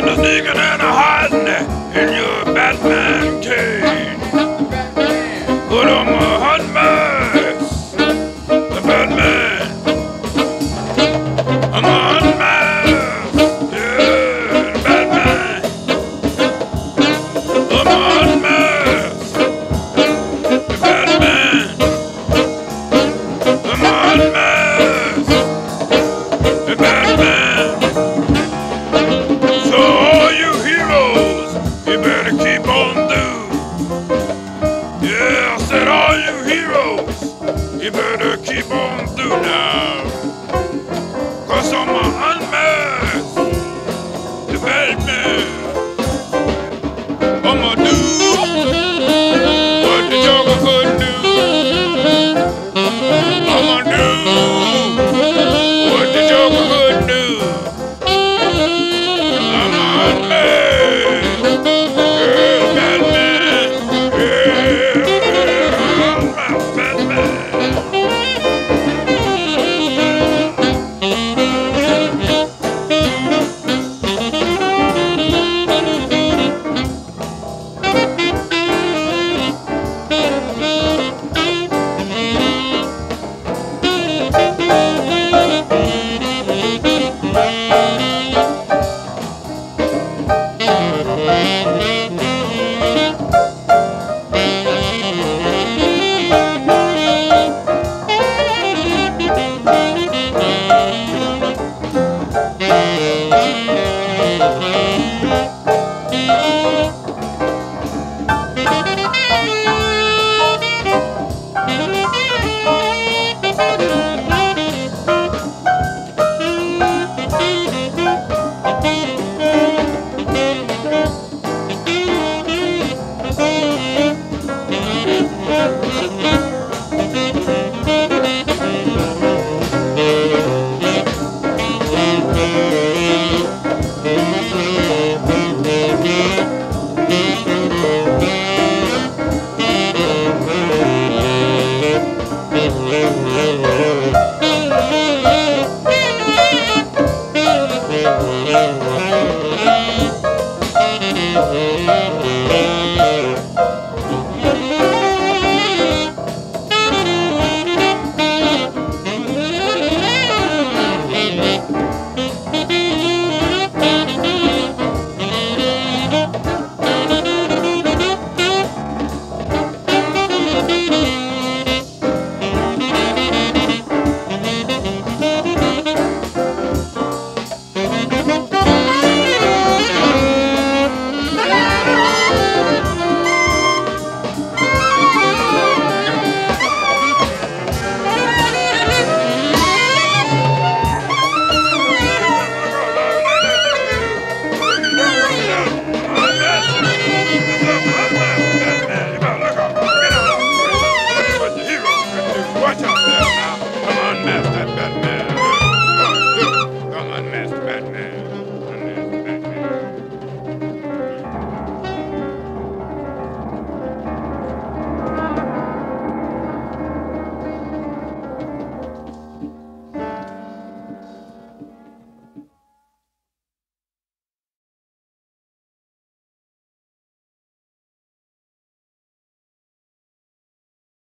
in the digging and a hiding in your You better keep on through now. Mm-hmm.